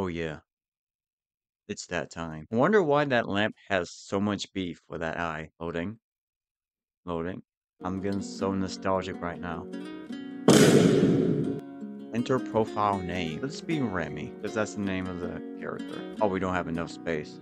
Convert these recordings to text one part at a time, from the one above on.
Oh yeah, it's that time. I wonder why that lamp has so much beef with that eye. Loading. Loading. I'm getting so nostalgic right now. Enter profile name. Let's be Remy, because that's the name of the character. Oh, we don't have enough space.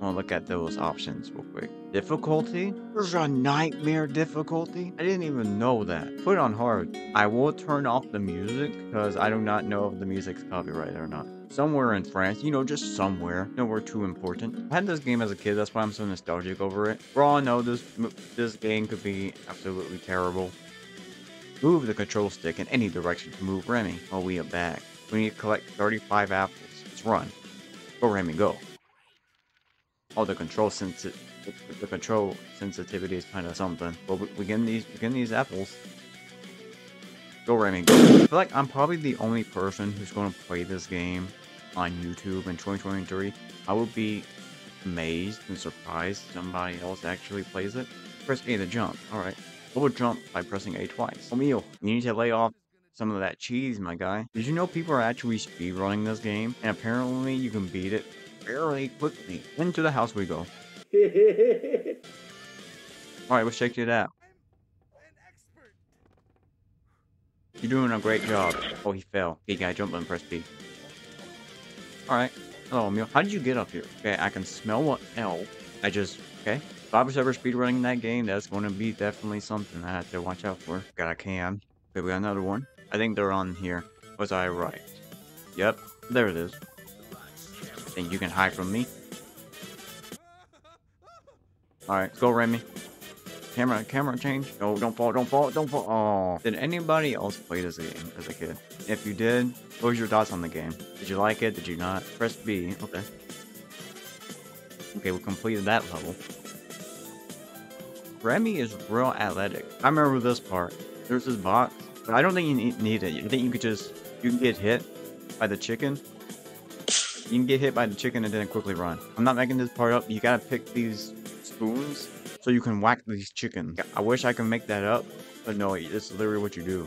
I want to look at those options real quick. Difficulty? There's a nightmare difficulty? I didn't even know that. Put it on hard. I will turn off the music because I do not know if the music's copyrighted or not. Somewhere in France, you know, just somewhere. Nowhere too important. I had this game as a kid, that's why I'm so nostalgic over it. For all I know, this, this game could be absolutely terrible. Move the control stick in any direction to move Remy while we are back. We need to collect 35 apples. Let's run. Go Remy, go. Oh, the control sensi the control sensitivity is kind of something. But we, we get these, we get these apples. Go Remy, go. I feel like I'm probably the only person who's going to play this game on YouTube in 2023. I would be amazed and surprised somebody else actually plays it. Press A to jump. Alright. Double jump by pressing A twice. Oh, Emile, you need to lay off some of that cheese, my guy. Did you know people are actually speedrunning this game? And apparently you can beat it fairly quickly. Into the house we go. Alright, let's check it out. You're doing a great job. Oh, he fell. Okay, guy, jump and press B. Alright. Hello, Emile. How did you get up here? Okay, I can smell what L. I just... Okay. If I was ever speedrunning that game, that's going to be definitely something I have to watch out for. Got a can. Okay, we got another one. I think they're on here. Was I right? Yep. There it is. Think you can hide from me? Alright, go Remy. Camera, camera change. No, don't fall, don't fall, don't fall. Oh. Did anybody else play this game as a kid? If you did, what was your thoughts on the game? Did you like it? Did you not? Press B. Okay. Okay, we completed that level. Remy is real athletic. I remember this part. There's this box, but I don't think you need it. You think you could just, you can get hit by the chicken. You can get hit by the chicken and then quickly run. I'm not making this part up. You gotta pick these spoons so you can whack these chickens. I wish I could make that up, but no, it's literally what you do.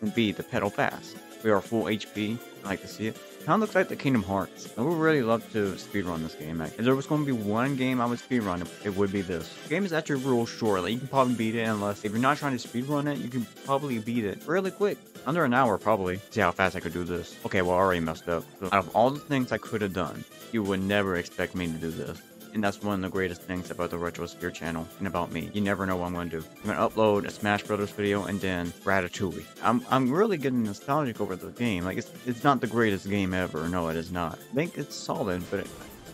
And B, the pedal fast. We are full HP. I like to see it. Kind of looks like the Kingdom Hearts. I would really love to speedrun this game. Actually. If there was going to be one game I would speedrun, it would be this. The game is actually real short. Like, you can probably beat it unless, if you're not trying to speedrun it, you can probably beat it really quick. Under an hour, probably. See how fast I could do this. Okay, well, I already messed up. So, out of all the things I could have done, you would never expect me to do this. And that's one of the greatest things about the Retrosphere channel and about me. You never know what I'm going to do. I'm going to upload a Smash Brothers video and then Ratatouille. I'm, I'm really getting nostalgic over the game. Like, it's, it's not the greatest game ever. No, it is not. I think it's solid, but it,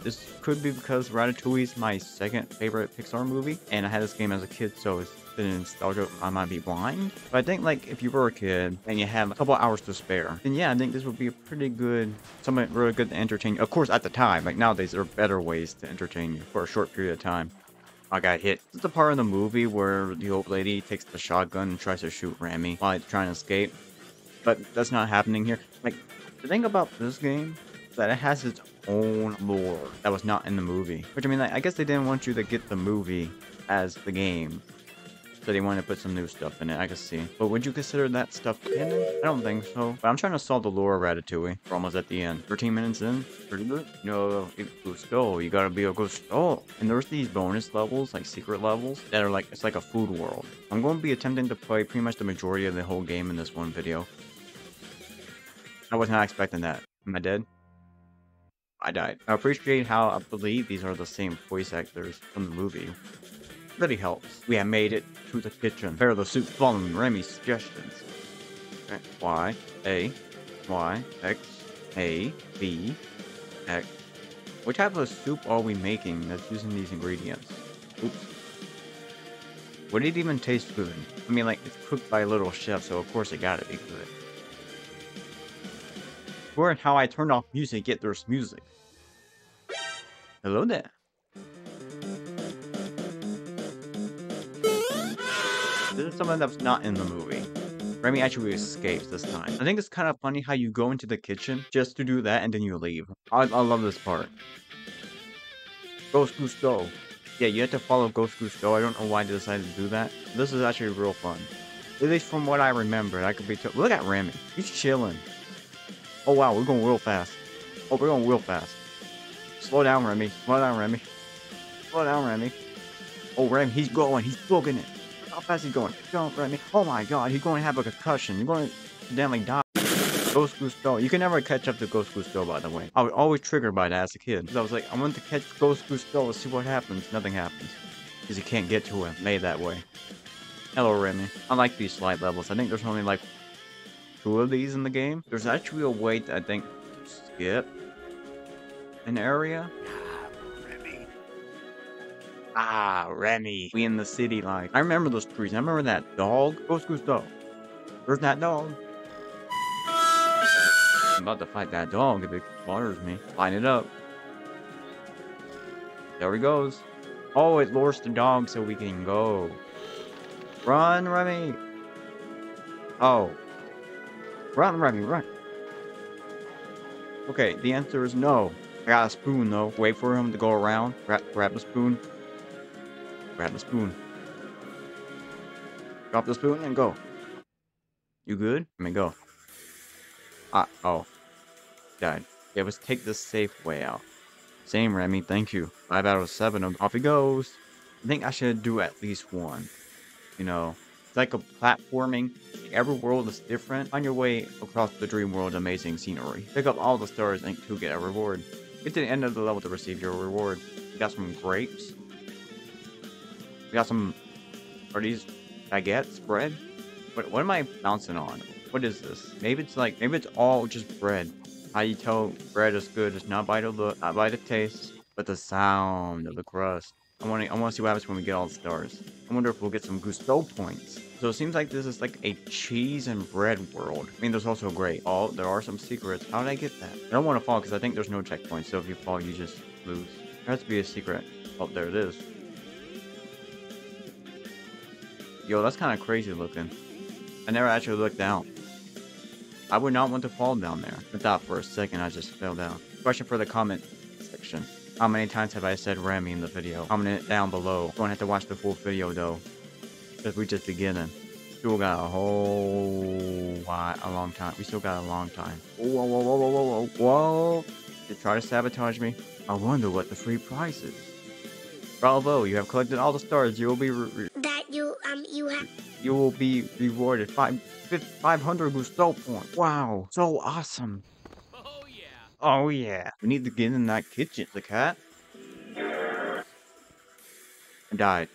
this could be because Ratatouille is my second favorite Pixar movie. And I had this game as a kid, so it's the nostalgia, I might be blind. But I think like if you were a kid and you have a couple hours to spare, then yeah, I think this would be a pretty good, something really good to entertain. Of course, at the time, like nowadays, there are better ways to entertain you for a short period of time. I got hit. This is the part of the movie where the old lady takes the shotgun and tries to shoot Remy while he's trying to escape. But that's not happening here. Like, the thing about this game is that it has its own lore that was not in the movie. Which, I mean, like, I guess they didn't want you to get the movie as the game. So they wanted to put some new stuff in it, I can see. But would you consider that stuff canon? I don't think so. But I'm trying to solve the lore Ratatouille. We're almost at the end. 13 minutes in. Pretty good. No, Gusteau. You gotta be a Gusto. And there's these bonus levels, like secret levels, that are like, it's like a food world. I'm going to be attempting to play pretty much the majority of the whole game in this one video. I was not expecting that. Am I dead? I died. I appreciate how I believe these are the same voice actors from the movie really helps. We have made it to the kitchen. Prepare the soup following Remy's suggestions. Y, A, Y, X, A, B, X. What type of soup are we making that's using these ingredients? Oops. Would it even taste good? I mean, like, it's cooked by a little chef, so of course it gotta be good. Or how I turn off music, get there's music. Hello there. This is something that's not in the movie. Remy actually escapes this time. I think it's kind of funny how you go into the kitchen just to do that and then you leave. I, I love this part. Ghost Gusteau. Yeah, you have to follow Ghost Gusteau. I don't know why they decided to do that. This is actually real fun. At least from what I remember, I could be. Look at Remy. He's chilling. Oh wow, we're going real fast. Oh, we're going real fast. Slow down, Remy. Slow down, Remy. Slow down, Remy. Oh, Remy, he's going. He's booking it. How fast he's going? Go, Remy. Oh my god, he's going to have a concussion. You're going to like die. Ghost Gusteau. You can never catch up to Ghost Gusteau, by the way. I was always triggered by that as a kid. I was like, I want to catch Ghost Gusteau, see what happens. Nothing happens. Because you can't get to him. Made that way. Hello, Remy. I like these slide levels. I think there's only like two of these in the game. There's actually a way to, I think, skip an area. Ah, Remy. We in the city, like. I remember those trees. I remember that dog. Ghost Gusteau. Where's that dog? I'm about to fight that dog if it bothers me. Line it up. There he goes. Oh, it lures the dog so we can go. Run, Remy. Oh. Run, Remy, run. Okay, the answer is no. I got a spoon though. Wait for him to go around. Grab, grab the spoon. Grab the spoon. Drop the spoon and go. You good? Let me go. Ah, oh. Died. Yeah, let's take the safe way out. Same, Remy, thank you. Five out of seven, off he goes. I think I should do at least one. You know, like a platforming. Every world is different. On your way across the dream world, amazing scenery. Pick up all the stars and to get a reward. Get to the end of the level to receive your reward. We got some grapes. We got some... Are these baguettes? Bread? What, what am I bouncing on? What is this? Maybe it's like... Maybe it's all just bread. How you tell bread is good is not by the look, not by the taste, but the sound of the crust. I want to I want to see what happens when we get all the stars. I wonder if we'll get some Gusteau points. So it seems like this is like a cheese and bread world. I mean, there's also great. Oh, there are some secrets. How did I get that? I don't want to fall because I think there's no checkpoint. So if you fall, you just lose. There has to be a secret. Oh, there it is. Yo, that's kind of crazy looking. I never actually looked down. I would not want to fall down there. I thought for a second I just fell down. Question for the comment section. How many times have I said Remy in the video? Comment it down below. Don't have to watch the full video though. Because we just beginning. Still got a whole lot, a long time. We still got a long time. Whoa, whoa, whoa, whoa, whoa, whoa, whoa. They try to sabotage me. I wonder what the free prize is. Bravo, you have collected all the stars. You will be that you um you have you will be rewarded five, 500 Gusteau points. Wow, so awesome. Oh yeah. Oh yeah. We need to get in that kitchen, the cat. I died.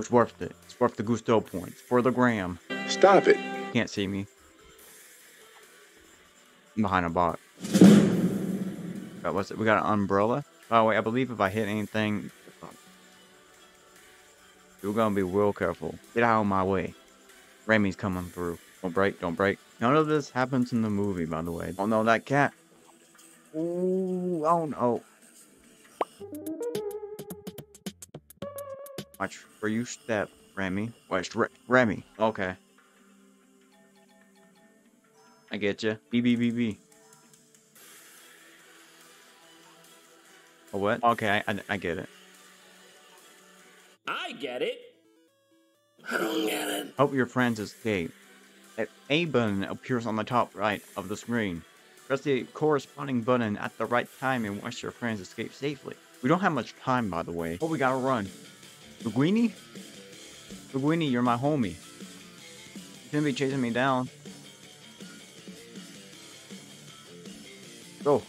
It was worth it. It's worth the Gusteau points. For the gram. Stop it. Can't see me. I'm behind a box. Got what's it? We got an umbrella. By the way, I believe if I hit anything, you're gonna be real careful. Get out of my way. Remy's coming through. Don't break, don't break. None of this happens in the movie, by the way. Oh no, that cat. Ooh, oh no. Watch where you step, Remy. Watch, Re Remy. Okay. I get you. B B B B. Oh, what? Okay, I, I, I get it. I get it. I don't get it. Help your friends escape. An A button appears on the top right of the screen. Press the corresponding button at the right time and watch your friends escape safely. We don't have much time, by the way. Oh, we gotta run. Linguini? Linguini, you're my homie. You're gonna be chasing me down. Go.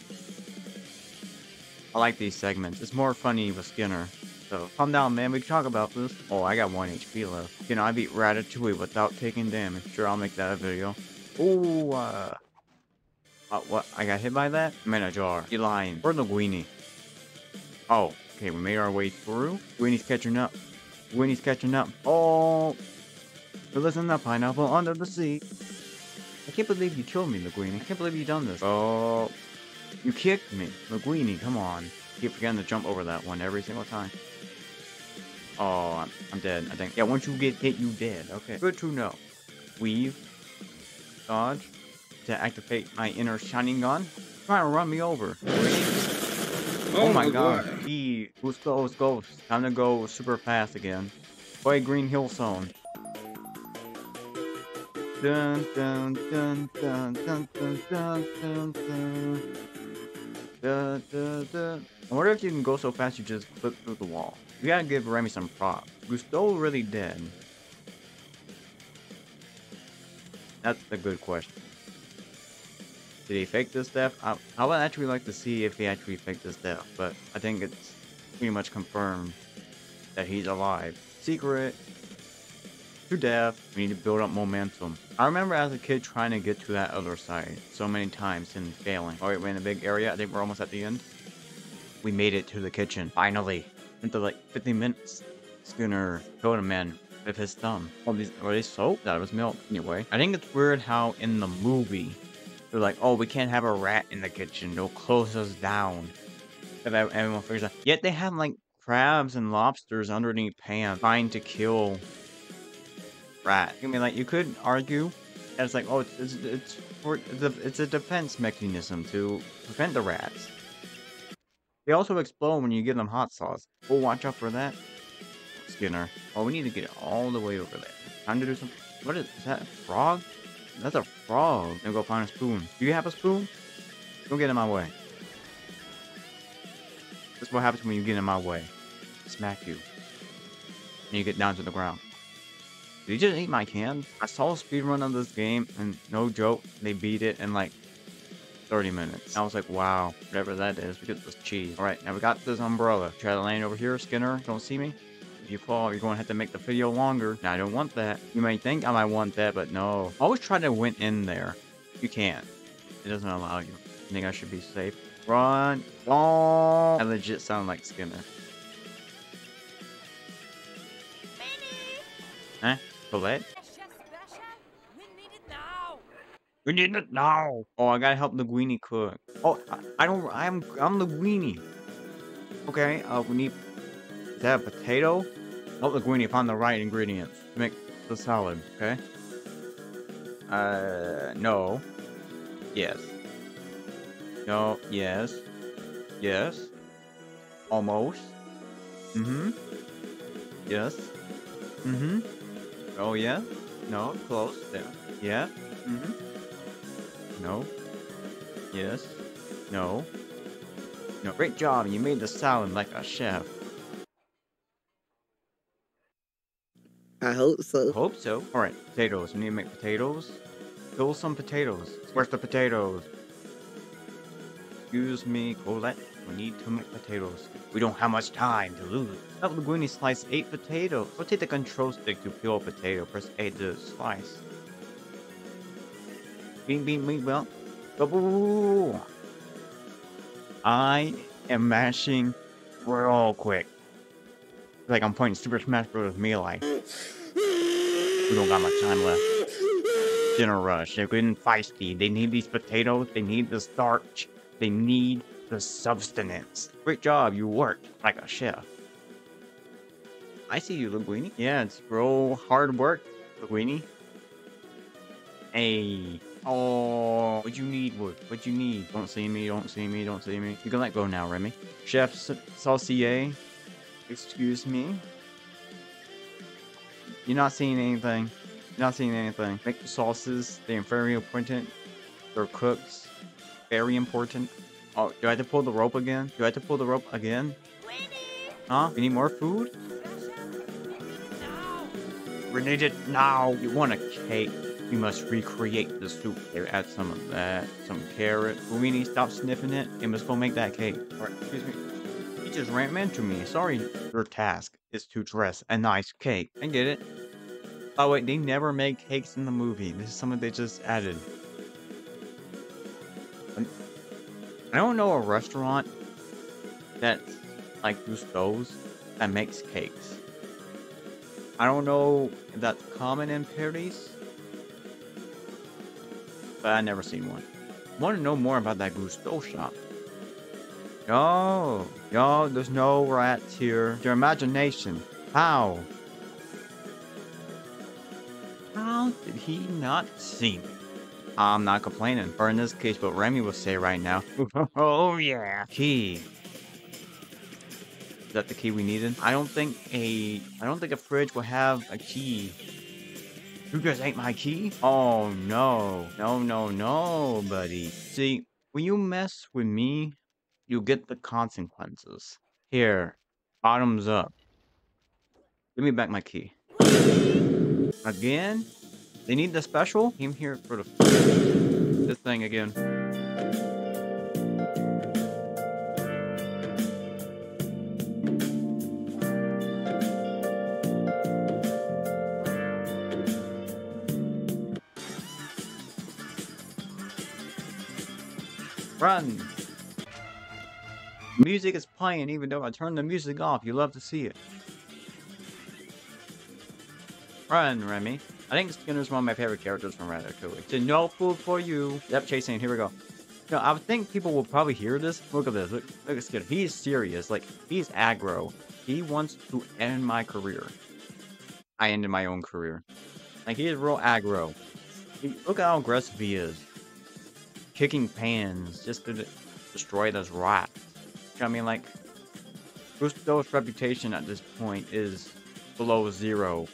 I like these segments. It's more funny with Skinner. So calm down, man. We can talk about this. Oh, I got one HP left. Can I beat Ratatouille without taking damage? Sure, I'll make that a video. Ooh, uh... uh what? I got hit by that? I'm in a jar. You lying. Where's? Oh, okay. We made our way through. Linguini's catching up. Linguini's catching up. Oh... Listen up, pineapple under the sea. I can't believe you killed me, Linguini. I can't believe you done this. Oh... You kicked me. Linguini, come on. Keep forgetting to jump over that one every single time. Oh, I'm, I'm dead, I think. Yeah, once you get hit, you dead. Okay, good to know. Weave. Dodge. To activate my inner shining gun. Trying to run me over. Oh, oh my god. E. Go, let's go. Time to go super fast again. Boy, Green Hill Zone. Dun dun dun dun dun dun dun dun dun. Da, da, da. I wonder if you can go so fast you just flip through the wall. You gotta give Remy some props. Gusto really dead. That's a good question. Did he fake this death? I, I would actually like to see if he actually faked this death, but I think it's pretty much confirmed that he's alive. Secret to death. We need to build up momentum. I remember as a kid trying to get to that other side so many times and failing. Alright, we're in a big area. I think we're almost at the end. We made it to the kitchen. Finally. Into like 50 minutes. Schooner killed a man with his thumb. Oh, these are they soap? That was milk. Anyway, I think it's weird how in the movie they're like, oh, we can't have a rat in the kitchen. They'll close us down. If everyone figures out. Yet they have like crabs and lobsters underneath pans trying to kill rat. I mean, like you could argue that it's like, oh, it's it's for, a, it's a defense mechanism to prevent the rats. They also explode when you give them hot sauce. Oh, watch out for that. Skinner. Oh, we need to get all the way over there. Time to do something. What is, is that? Frog? That's a frog. Then go find a spoon. Do you have a spoon? Don't get in my way. That's what happens when you get in my way. Smack you. And you get down to the ground. Did you just eat my can? I saw a speedrun of this game, and no joke, they beat it in like 30 minutes. I was like, wow, whatever that is, we get this cheese. All right, now we got this umbrella. Try to land over here, Skinner. Don't see me? You fall, you're going to have to make the video longer. Now, I don't want that. You may think I might want that, but no. Always try to win in there. You can't. It doesn't allow you. I think I should be safe. Run. Oh. I legit sound like Skinner. Huh? Colette? We need it now. We need it now. Oh, I gotta help Linguini cook. Oh, I, I don't. I'm I'm Linguini. Okay. Uh, we need. Is that a potato? Help Linguini find the right ingredients to make the salad. Okay. Uh, no. Yes. No. Yes. Yes. Almost. Mm-hmm. Yes. Mm-hmm. Oh yeah. No. Close. There. Yeah. Mm-hmm. No. Yes. No. No. Great job. You made the salad like a chef. I hope so. Hope so. All right. Potatoes. We need to make potatoes. Kill some potatoes. Where's the potatoes? Excuse me, Colette. We need to make potatoes. We don't have much time to lose. Help Linguini slice eight potatoes. Rotate the control stick to peel a potato. Press A to slice. Bing, bing, bing, well. Go, I am mashing real quick. Like I'm playing Super Smash Bros. Melee. Mm. We don't got much time left. Dinner rush. They're getting feisty. They need these potatoes. They need the starch. They need the substance. Great job. You worked like a chef. I see you, Linguini. Yeah, it's real hard work, Linguini. Hey. Oh, what you need, Wood? What you need? Don't see me, don't see me, don't see me. You can let go now, Remy. Chef Saucier, excuse me. You're not seeing anything. You're not seeing anything. Make the sauces. They're very important. They're cooked. Very important. Oh, do I have to pull the rope again? Do I have to pull the rope again? Winnie! Huh? We need more food? We need it now. You want a cake? You must recreate the soup. Here, add some of that, some carrot. Luini, stop sniffing it. You must go make that cake. Alright, excuse me. Just ran into me. Sorry. Your task is to dress a nice cake. I get it. Oh wait, they never made cakes in the movie. This is something they just added. I don't know a restaurant that's like Gusteau's that makes cakes. I don't know if that's common in Paris, but I never seen one. Want to know more about that Gusteau shop? Yo, yo, there's no rats here. Your imagination. How? How did he not see me? I'm not complaining. Or in this case, what Remy will say right now. oh yeah. Key. Is that the key we needed? I don't think a I don't think a fridge will have a key. You guys ain't my key? Oh no. No no no buddy. See, when you mess with me, you get the consequences. Here, bottoms up. Give me back my key. Again? They need the special? Came here for the this thing again. Run! Music is playing even though I turn the music off. You love to see it. Run, Remy. I think Skinner's one of my favorite characters from Ratatouille. It's no food for you. Yep, chasing. Here we go. No, I think people will probably hear this. Look at this. Look, look at Skinner. He's serious. Like, he's aggro. He wants to end my career. I ended my own career. Like, he is real aggro. He, look at how aggressive he is. Kicking pans just to destroy those rat. I mean, like, Gusteau's reputation at this point is below zero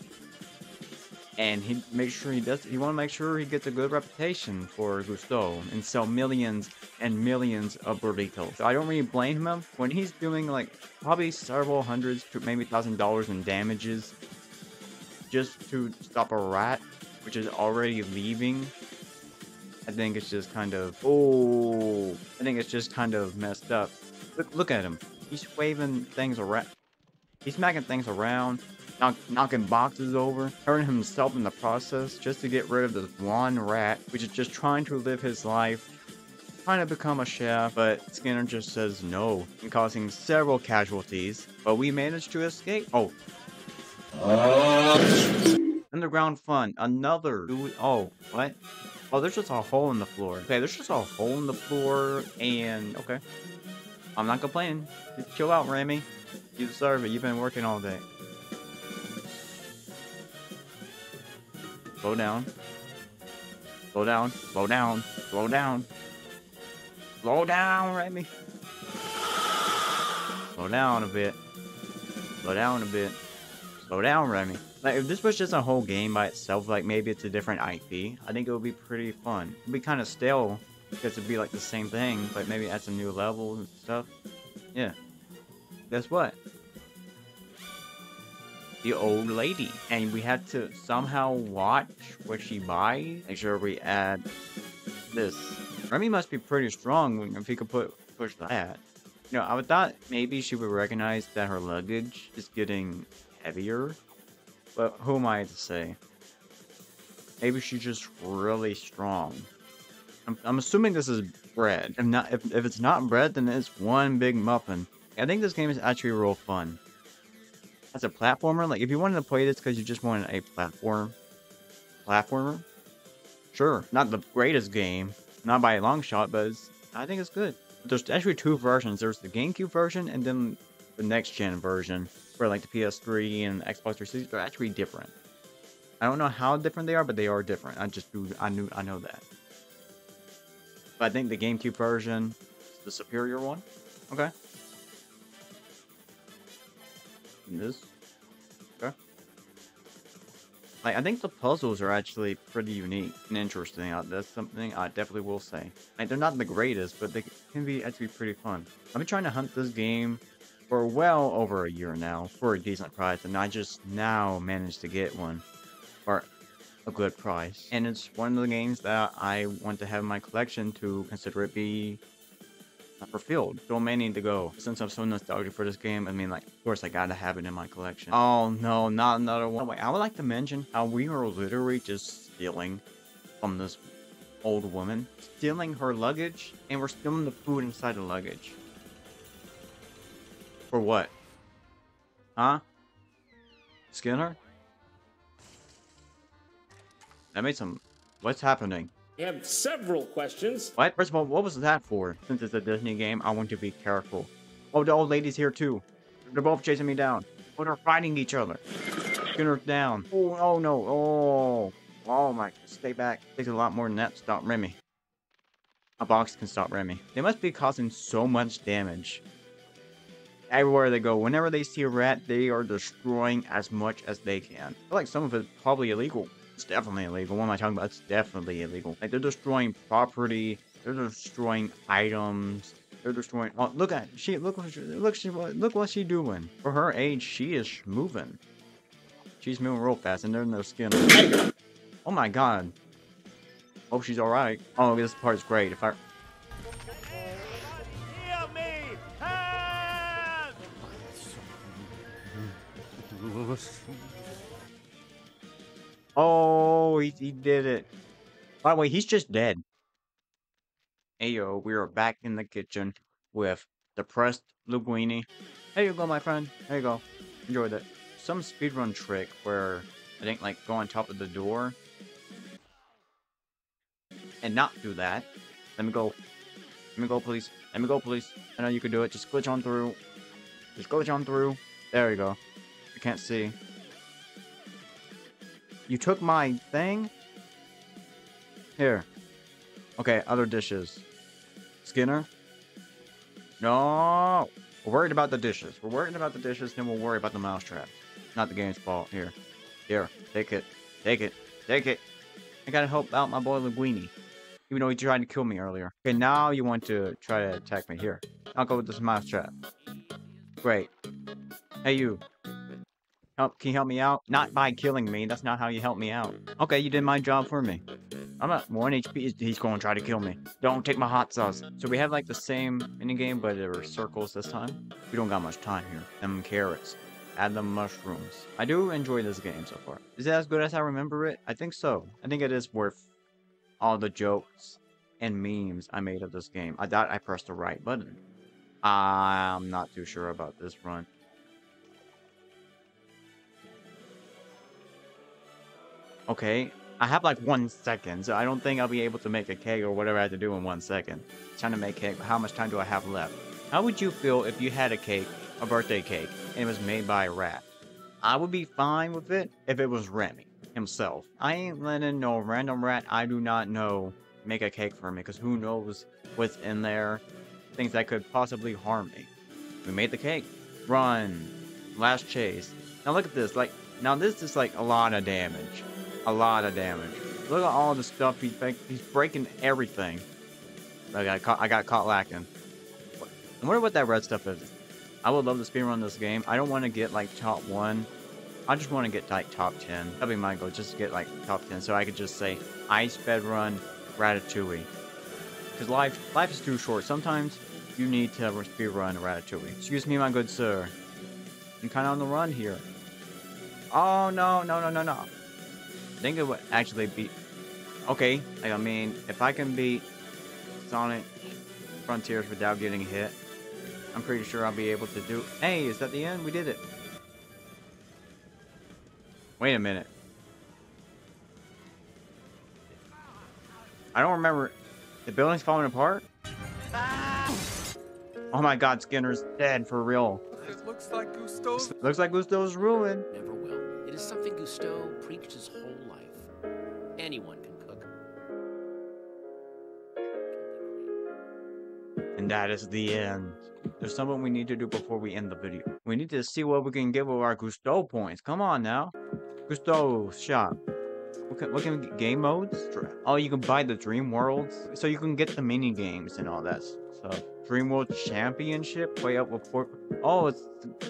and he makes sure he does. He want to make sure he gets a good reputation for Gusteau and sell millions and millions of burritos. So I don't really blame him when he's doing like probably several hundreds to maybe thousand dollars in damages just to stop a rat, which is already leaving. I think it's just kind of oh, I think it's just kind of messed up. Look, look at him. He's waving things around. He's smacking things around knock, knocking boxes over, hurting himself in the process just to get rid of this one rat, which is just trying to live his life, trying to become a chef, but Skinner just says no, and causing several casualties. But we managed to escape. Oh. Underground fun. Another. Oh, what? Oh, there's just a hole in the floor. Okay, there's just a hole in the floor, and okay. I'm not complaining. Just chill out, Remy. You deserve it. You've been working all day. Slow down. Slow down. Slow down. Slow down. Slow down, Remy. Slow down a bit. Slow down a bit. Slow down, Remy. Like, if this was just a whole game by itself, like, maybe it's a different IP, I think it would be pretty fun. It'd be kind of stale, because it'd be, like, the same thing, but maybe add some new levels and stuff. Yeah. Guess what? the old lady. And we had to somehow watch what she buys. Make sure we add this. Remy must be pretty strong if he could put push that. You know, I would thought maybe she would recognize that her luggage is getting heavier. But who am I to say? Maybe she's just really strong. I'm, I'm assuming this is bread. If not, if, if it's not bread, then it's one big muffin. I think this game is actually real fun as a platformer, like if you wanted to play this because you just wanted a platform platformer, sure, not the greatest game, not by a long shot, but I think it's good. There's actually two versions. There's the GameCube version and then the next gen version, for like the PS3 and Xbox 360. They're actually different. I don't know how different they are, but they are different. I just do I knew I know that. But I think the GameCube version is the superior one. Okay. this. Okay. Like, I think the puzzles are actually pretty unique and interesting. Uh, that's something I definitely will say. Like, they're not the greatest, but they can be actually pretty fun. I've been trying to hunt this game for well over a year now for a decent price, and I just now managed to get one for a good price. And it's one of the games that I want to have in my collection to consider it be uh, fulfilled. Still many to go. Since I'm so nostalgic for this game, I mean, like, of course, I gotta have it in my collection. Oh no, not another one. Oh, wait, I would like to mention how we were literally just stealing from this old woman, stealing her luggage, and we're stealing the food inside the luggage. For what? Huh? Skinner? That made some... What's happening? I have several questions. What? First of all, what was that for? Since it's a Disney game, I want to be careful. Oh, the old lady's here too. They're both chasing me down. Oh, they're fighting each other. Skinner's down. Oh, oh no. Oh. Oh my. Stay back. It takes a lot more than that to stop Remy. A box can stop Remy. They must be causing so much damage. Everywhere they go, whenever they see a rat, they are destroying as much as they can. I feel like some of it's probably illegal. It's definitely illegal. What am I talking about? It's definitely illegal. Like, they're destroying property. They're destroying items. They're destroying. Oh, look at she. Look what she, look she look what she doing. For her age, she is moving. She's moving real fast, and there's no skin. Oh my god. Hope she's all right. Oh, this part's great. If I Oh, he, he did it. By the way, he's just dead. Ayo, we are back in the kitchen with depressed Linguini. There you go, my friend. There you go. Enjoy that. Some speedrun trick where I think like go on top of the door and not do that. Let me go. Let me go, please. Let me go, please. I know you can do it. Just glitch on through. Just glitch on through. There you go. I can't see. You took my thing? Here. Okay, other dishes. Skinner? No! We're worried about the dishes. We're worried about the dishes, then we'll worry about the mousetrap. Not the game's fault. Here. Here. Take it. Take it. Take it. I gotta help out my boy Linguini. Even though he tried to kill me earlier. Okay, now you want to try to attack me. Here. I'll go with this mousetrap. Great. Hey, you. Help, can you help me out? Not mm. by killing me. That's not how you help me out. Okay, you did my job for me. I'm at 1 HP. He's going to try to kill me. Don't take my hot sauce. So we have like the same minigame, but there were circles this time. We don't got much time here. Them carrots. Add the mushrooms. I do enjoy this game so far. Is it as good as I remember it? I think so. I think it is worth all the jokes and memes I made of this game. I thought I pressed the right button. I'm not too sure about this run. Okay, I have like one second, so I don't think I'll be able to make a cake or whatever I have to do in one second. Trying to make cake, how much time do I have left? How would you feel if you had a cake, a birthday cake, and it was made by a rat? I would be fine with it if it was Remy himself. I ain't letting no random rat I do not know make a cake for me, because who knows what's in there, things that could possibly harm me. We made the cake. Run. Last chase. Now look at this, like, now this is like a lot of damage a lot of damage. Look at all the stuff he's he's breaking everything. I got caught, I got caught lacking. I wonder what that red stuff is. I would love to speedrun this game. I don't want to get like top one. I just want to get like top 10. That'd be my goal, just to get like top 10 so I could just say I sped run Ratatouille. Because life life is too short. Sometimes you need to speedrun Ratatouille. Excuse me, my good sir. I'm kind of on the run here. Oh, no, no, no, no, no. I think it would actually be... Okay, I mean, if I can beat Sonic Frontiers without getting hit, I'm pretty sure I'll be able to do... Hey, is that the end? We did it. Wait a minute. I don't remember... The building's falling apart? Oh my god, Skinner's dead for real. It looks like Gusteau's... Looks like Gusteau's ruined. Never will. It is something Gusteau preached his whole anyone can cook. And that is the end. There's something we need to do before we end the video. We need to see what we can get with our Gusteau points. Come on now. Gusteau shop. What can, what can? Game modes? Oh, you can buy the Dream Worlds. So you can get the mini games and all that stuff. Dream World Championship? Play up with port. Oh, it's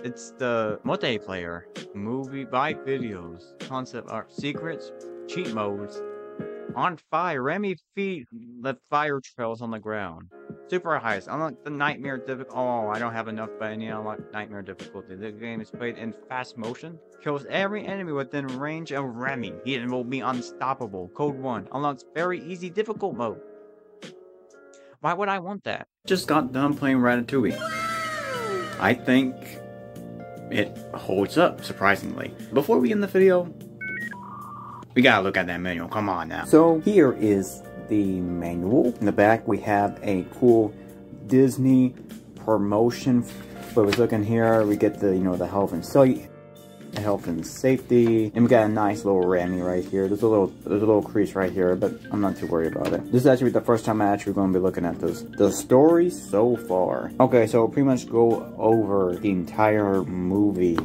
it's the multiplayer. Movie, buy videos, concept art, secrets, cheat modes. On fire, Remy feet left fire trails on the ground. Super highs. Unlock the nightmare difficulty. Oh, I don't have enough but I need to unlock nightmare difficulty. The game is played in fast motion. Kills every enemy within range of Remy. He will be unstoppable. Code 1. Unlocks very easy difficult mode. Why would I want that? Just got done playing Ratatouille. I think it holds up, surprisingly. Before we end the video, we gotta look at that manual, come on now. So here is the manual. In the back we have a cool Disney promotion. But we're looking here, we get the, you know, the health and safety, health and safety. And we got a nice little Remy right here. There's a little there's a little crease right here, but I'm not too worried about it. This is actually the first time I actually going to be looking at this. The story so far. Okay, so we'll pretty much go over the entire movie.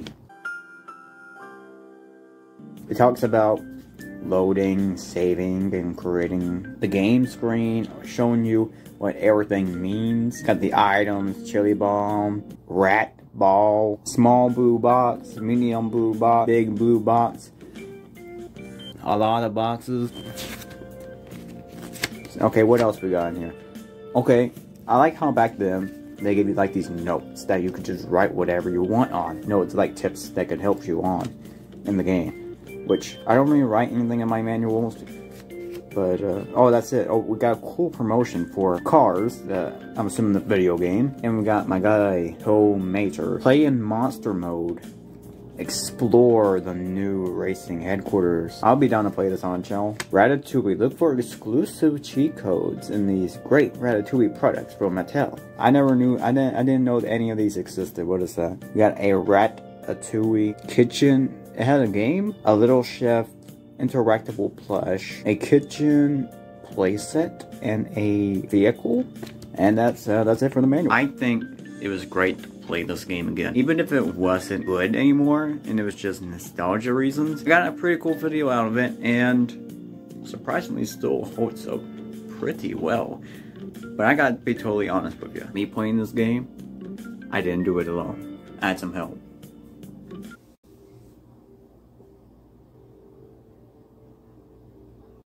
It talks about loading, saving, and creating the game screen, showing you what everything means. Got the items, chili bomb, rat ball, small blue box, medium blue box, big blue box. A lot of boxes. Okay, what else we got in here? Okay, I like how back then they give you like these notes that you could just write whatever you want on. Notes like tips that could help you on in the game. Which I don't really write anything in my manuals. But uh, oh, that's it. Oh, we got a cool promotion for cars. That I'm assuming the video game, and we got my guy Tow Mater play in monster mode. Explore the new racing headquarters. I'll be down to play this on channel. Ratatouille. Look for exclusive cheat codes in these great Ratatouille products from Mattel. I never knew. I didn't. I didn't know that any of these existed. What is that? We got a Ratatouille kitchen. It had a game, a Little Chef interactable plush, a kitchen playset, and a vehicle. And that's uh, that's it for the manual. I think it was great to play this game again. Even if it wasn't good anymore, and it was just nostalgia reasons, I got a pretty cool video out of it, and surprisingly still holds up pretty well. But I gotta be totally honest with you. Me playing this game, I didn't do it alone. I had some help.